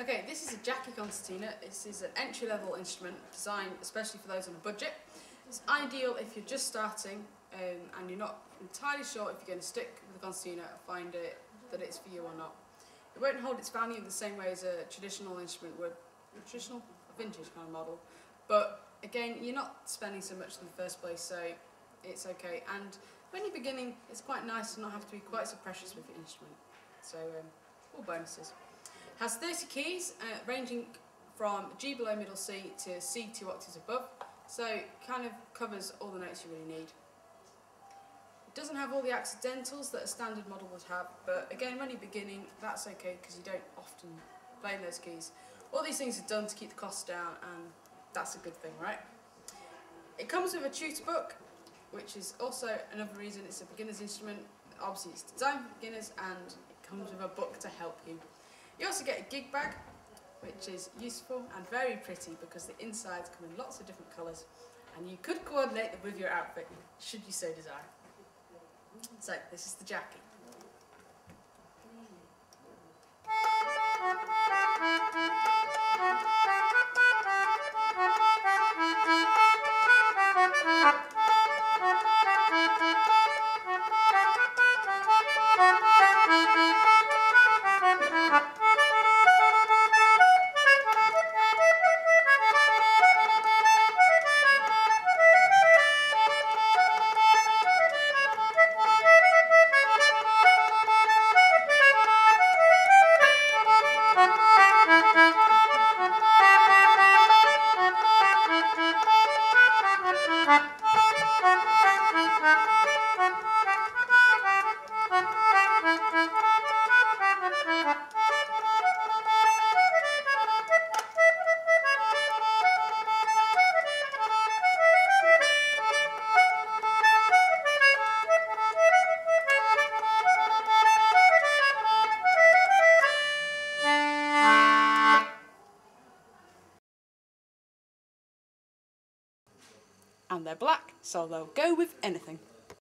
Okay, this is a Jackie concertina. This is an entry-level instrument designed especially for those on a budget. It's ideal if you're just starting um, and you're not entirely sure if you're going to stick with the concertina and find it that it's for you or not. It won't hold its value the same way as a traditional instrument would, a traditional vintage kind of model. But again, you're not spending so much in the first place, so it's okay. And when you're beginning, it's quite nice to not have to be quite so precious with your instrument. So um, all bonuses. Has 30 keys, uh, ranging from G below middle C to C two octaves above, so kind of covers all the notes you really need. It doesn't have all the accidentals that a standard model would have, but again, when you're beginning, that's okay because you don't often play those keys. All these things are done to keep the cost down, and that's a good thing, right? It comes with a tutor book, which is also another reason it's a beginner's instrument. Obviously, it's designed for beginners, and it comes with a book to help you. You also get a gig bag, which is useful and very pretty because the insides come in lots of different colours and you could coordinate them with your outfit should you so desire. So this is the Jackie. And they're black, so they'll go with anything.